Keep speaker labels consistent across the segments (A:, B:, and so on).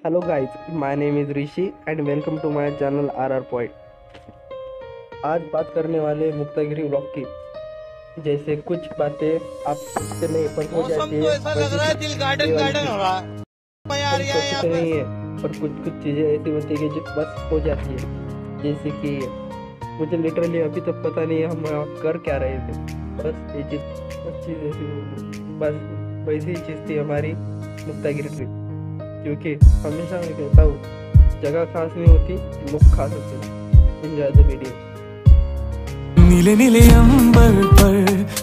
A: Hello guys, my name is Rishi and welcome to my channel RR Point. आज बात करने वाले Muktagiri blog की। जैसे कुछ बातें आप सोचते नहीं पर हो जाती है।
B: तो ऐसा लग रहा है दिल गार्डन गार्डन हो रहा है। यार यहाँ
A: नहीं है पर कुछ कुछ चीज़ें ऐसी होती है जो बस हो जाती है। जैसे कि मुझे लिटरली अभी तक पता नहीं है हम कर क्या रहे थे। बस ये चीज़ बस वैसी चीज़ थी हमारी मुक्तागिरी ट्रिप क्योंकि हमेशा मैं कहता हूँ, जगह खास नहीं होती लोग खास होते एंजॉय द वीडियो
C: नीले नीले अंबर पर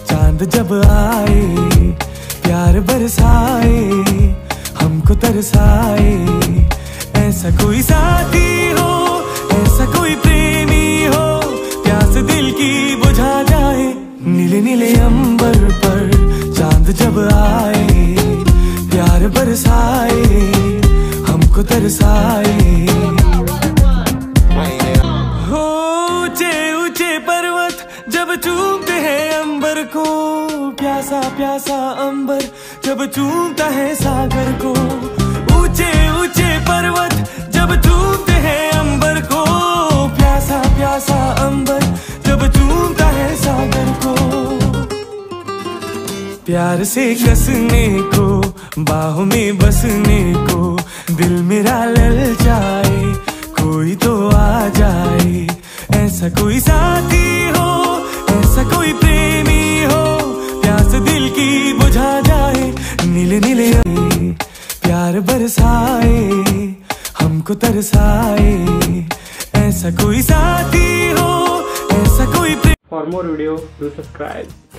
C: चाँद जब आए, प्यार बरसाए, हमको तरसाए। ऐसा कोई साथी हो, ऐसा कोई प्रेमी हो, प्यास दिल की बुझा जाए। नीले नीले अंबर पर चाँद जब आए हो ऊँचे ऊँचे पर्वत जब चूमते हैं अंबर को, प्यासा प्यासा अंबर जब चूमता है सागर को। ऊँचे ऊँचे पर्वत जब चूमते हैं अंबर को, प्यासा प्यासा अंबर जब चूमता है सागर को। प्यार से कसने को, बाहों में बसने को आ जाए। ऐसा कोई साथी हो ऐसा कोई प्रेमी हो प्यास दिल की बुझा जाए। नीले नीले प्यार बरसाए हमको तरसाए। ऐसा कोई साथी हो ऐसा कोई प्रेमी
A: more video, do subscribe.